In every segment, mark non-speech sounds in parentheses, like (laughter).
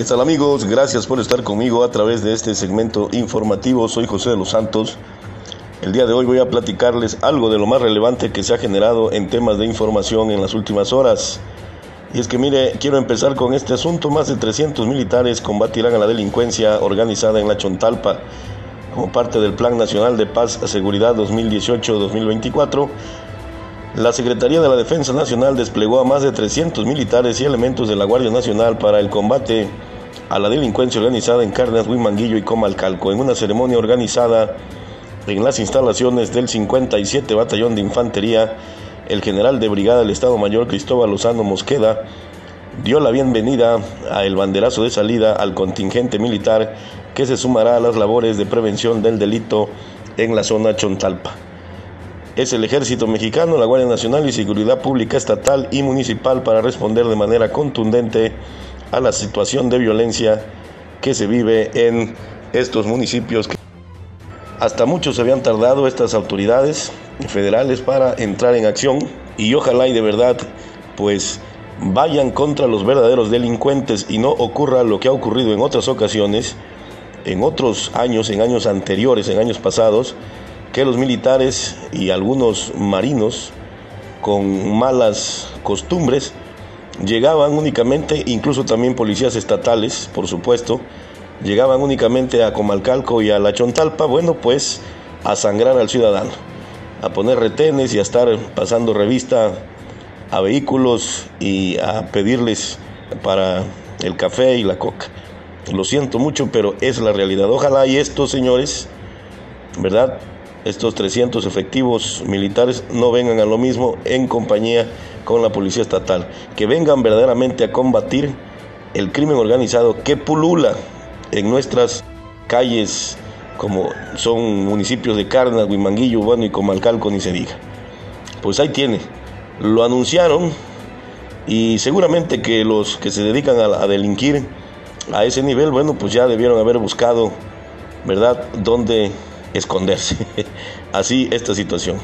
¿Qué tal amigos? Gracias por estar conmigo a través de este segmento informativo. Soy José de los Santos. El día de hoy voy a platicarles algo de lo más relevante que se ha generado en temas de información en las últimas horas. Y es que mire, quiero empezar con este asunto. Más de 300 militares combatirán a la delincuencia organizada en la Chontalpa como parte del Plan Nacional de Paz y Seguridad 2018-2024 la Secretaría de la Defensa Nacional desplegó a más de 300 militares y elementos de la Guardia Nacional para el combate a la delincuencia organizada en Carnas, Huimanguillo y Comalcalco, en una ceremonia organizada en las instalaciones del 57 Batallón de Infantería. El general de brigada del Estado Mayor Cristóbal Lozano Mosqueda dio la bienvenida a el banderazo de salida al contingente militar que se sumará a las labores de prevención del delito en la zona Chontalpa es el Ejército Mexicano, la Guardia Nacional y Seguridad Pública Estatal y Municipal para responder de manera contundente a la situación de violencia que se vive en estos municipios. Hasta mucho se habían tardado estas autoridades federales para entrar en acción y ojalá y de verdad pues vayan contra los verdaderos delincuentes y no ocurra lo que ha ocurrido en otras ocasiones, en otros años, en años anteriores, en años pasados, que los militares y algunos marinos con malas costumbres llegaban únicamente, incluso también policías estatales, por supuesto, llegaban únicamente a Comalcalco y a la Chontalpa, bueno, pues a sangrar al ciudadano, a poner retenes y a estar pasando revista a vehículos y a pedirles para el café y la coca. Lo siento mucho, pero es la realidad. Ojalá y estos señores, ¿verdad? Estos 300 efectivos militares no vengan a lo mismo en compañía con la policía estatal, que vengan verdaderamente a combatir el crimen organizado que pulula en nuestras calles como son municipios de Carnas, Huimanguillo, bueno y Comalcalco ni se diga. Pues ahí tiene, lo anunciaron y seguramente que los que se dedican a, a delinquir a ese nivel, bueno, pues ya debieron haber buscado, ¿verdad?, dónde esconderse. (laughs) Así esta situación.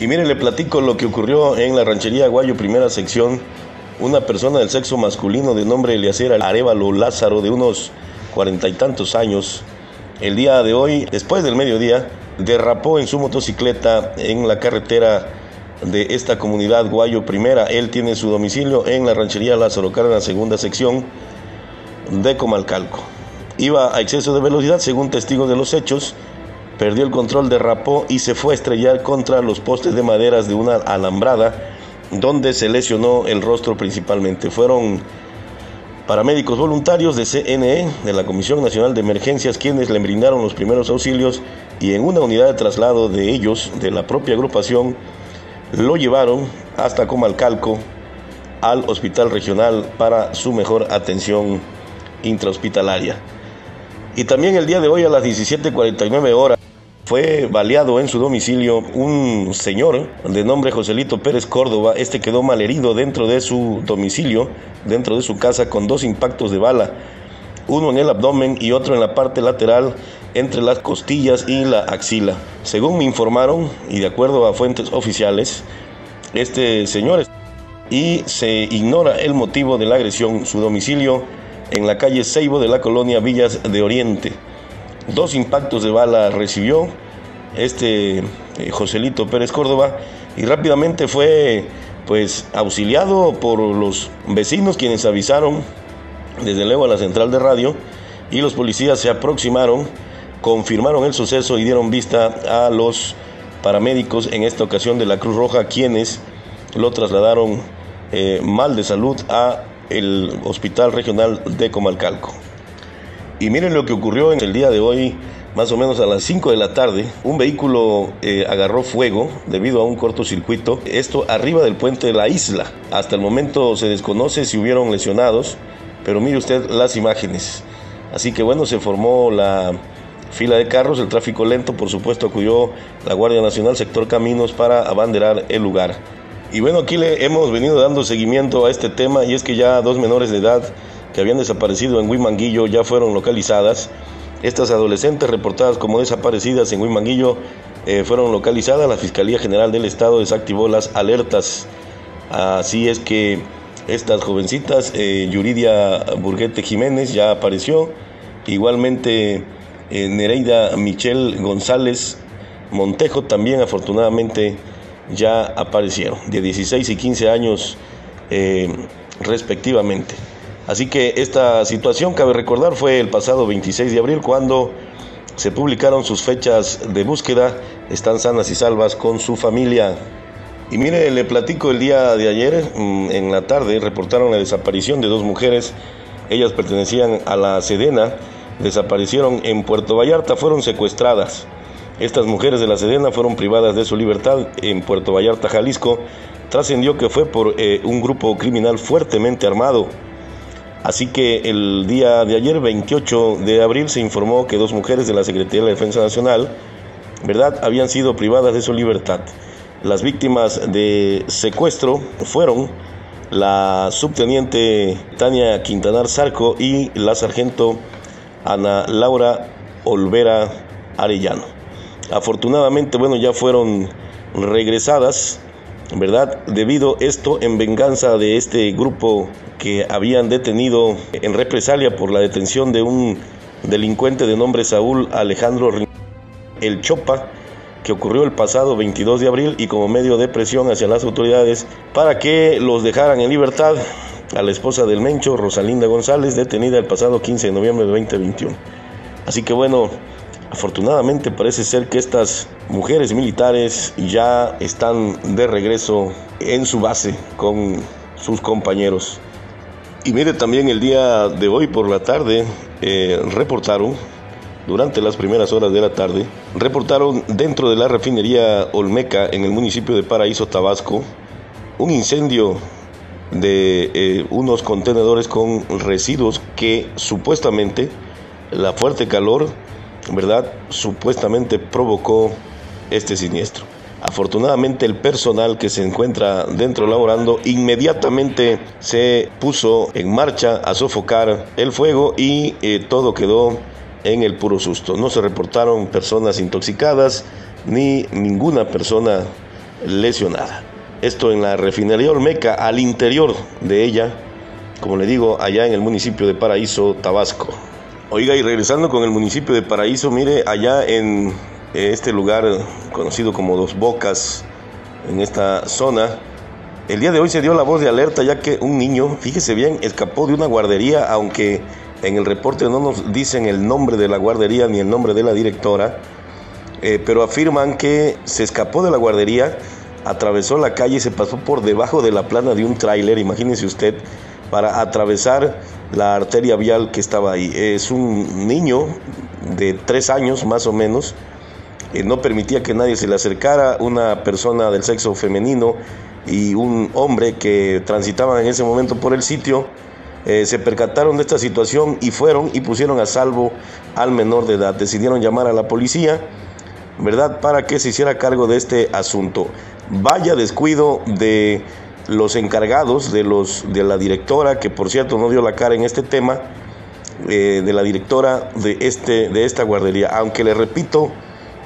Y miren, le platico lo que ocurrió en la ranchería Aguayo, primera sección. Una persona del sexo masculino de nombre Eliacer Arevalo Lázaro, de unos cuarenta y tantos años, el día de hoy, después del mediodía, derrapó en su motocicleta en la carretera de esta comunidad Guayo Primera. Él tiene su domicilio en la ranchería Lázaro Cárdenas, segunda sección de Comalcalco. Iba a exceso de velocidad, según testigos de los hechos, perdió el control, derrapó y se fue a estrellar contra los postes de maderas de una alambrada, donde se lesionó el rostro principalmente. Fueron paramédicos voluntarios de CNE, de la Comisión Nacional de Emergencias, quienes le brindaron los primeros auxilios y en una unidad de traslado de ellos, de la propia agrupación, lo llevaron hasta Comalcalco al hospital regional para su mejor atención intrahospitalaria. Y también el día de hoy a las 17.49 horas fue baleado en su domicilio un señor de nombre Joselito Pérez Córdoba. Este quedó malherido dentro de su domicilio, dentro de su casa, con dos impactos de bala, uno en el abdomen y otro en la parte lateral entre las costillas y la axila. Según me informaron, y de acuerdo a fuentes oficiales, este señor y se ignora el motivo de la agresión. Su domicilio en la calle Ceibo de la colonia Villas de Oriente. Dos impactos de bala recibió este eh, Joselito Pérez Córdoba y rápidamente fue pues auxiliado por los vecinos quienes avisaron desde luego a la central de radio y los policías se aproximaron, confirmaron el suceso y dieron vista a los paramédicos en esta ocasión de la Cruz Roja quienes lo trasladaron eh, mal de salud a el Hospital Regional de Comalcalco. Y miren lo que ocurrió en el día de hoy, más o menos a las 5 de la tarde, un vehículo eh, agarró fuego debido a un cortocircuito, esto arriba del puente de la isla. Hasta el momento se desconoce si hubieron lesionados, pero mire usted las imágenes. Así que bueno, se formó la fila de carros, el tráfico lento, por supuesto acudió la Guardia Nacional, sector Caminos, para abanderar el lugar. Y bueno, aquí le hemos venido dando seguimiento a este tema y es que ya dos menores de edad que habían desaparecido en Huimanguillo ya fueron localizadas. Estas adolescentes reportadas como desaparecidas en Huimanguillo eh, fueron localizadas. La Fiscalía General del Estado desactivó las alertas. Así es que estas jovencitas. Eh, Yuridia Burguete Jiménez ya apareció. Igualmente eh, Nereida Michelle González Montejo también afortunadamente ya aparecieron, de 16 y 15 años eh, respectivamente. Así que esta situación, cabe recordar, fue el pasado 26 de abril cuando se publicaron sus fechas de búsqueda, están sanas y salvas con su familia. Y mire, le platico el día de ayer, mm, en la tarde, reportaron la desaparición de dos mujeres. Ellas pertenecían a la Sedena, desaparecieron en Puerto Vallarta, fueron secuestradas. Estas mujeres de la Sedena fueron privadas de su libertad en Puerto Vallarta, Jalisco. Trascendió que fue por eh, un grupo criminal fuertemente armado. Así que el día de ayer, 28 de abril, se informó que dos mujeres de la Secretaría de la Defensa Nacional, ¿verdad?, habían sido privadas de su libertad. Las víctimas de secuestro fueron la subteniente Tania Quintanar Zarco y la sargento Ana Laura Olvera Arellano. Afortunadamente, bueno, ya fueron regresadas, ¿verdad? Debido esto en venganza de este grupo que habían detenido en represalia por la detención de un delincuente de nombre Saúl Alejandro El Chopa, que ocurrió el pasado 22 de abril y como medio de presión hacia las autoridades para que los dejaran en libertad a la esposa del Mencho, Rosalinda González, detenida el pasado 15 de noviembre de 2021. Así que bueno, afortunadamente parece ser que estas mujeres militares ya están de regreso en su base con sus compañeros. Y mire, también el día de hoy por la tarde eh, reportaron durante las primeras horas de la tarde, reportaron dentro de la refinería Olmeca en el municipio de Paraíso, Tabasco, un incendio de eh, unos contenedores con residuos que supuestamente la fuerte calor, ¿verdad? Supuestamente provocó este siniestro. Afortunadamente el personal que se encuentra dentro laborando inmediatamente se puso en marcha a sofocar el fuego y eh, todo quedó en el puro susto. No se reportaron personas intoxicadas ni ninguna persona lesionada. Esto en la refinería Olmeca, al interior de ella, como le digo, allá en el municipio de Paraíso, Tabasco. Oiga, y regresando con el municipio de Paraíso, mire, allá en este lugar conocido como Dos Bocas, en esta zona, el día de hoy se dio la voz de alerta ya que un niño, fíjese bien, escapó de una guardería, aunque en el reporte no nos dicen el nombre de la guardería ni el nombre de la directora, eh, pero afirman que se escapó de la guardería, atravesó la calle y se pasó por debajo de la plana de un tráiler, imagínese usted, para atravesar la arteria vial que estaba ahí. Es un niño de tres años más o menos, eh, no permitía que nadie se le acercara, una persona del sexo femenino y un hombre que transitaban en ese momento por el sitio eh, se percataron de esta situación y fueron y pusieron a salvo al menor de edad. Decidieron llamar a la policía, ¿verdad?, para que se hiciera cargo de este asunto. Vaya descuido de los encargados, de, los, de la directora, que por cierto no dio la cara en este tema, eh, de la directora de, este, de esta guardería. Aunque le repito,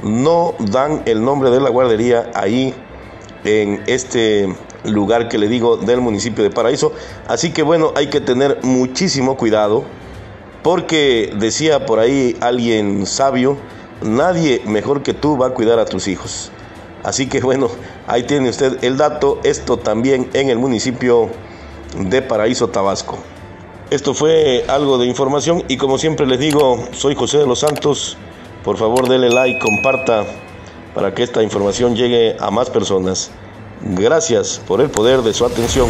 no dan el nombre de la guardería ahí en este lugar que le digo del municipio de Paraíso. Así que bueno, hay que tener muchísimo cuidado porque decía por ahí alguien sabio, nadie mejor que tú va a cuidar a tus hijos. Así que bueno, ahí tiene usted el dato, esto también en el municipio de Paraíso, Tabasco. Esto fue algo de información y como siempre les digo, soy José de los Santos. Por favor, dele like, comparta para que esta información llegue a más personas. Gracias por el poder de su atención.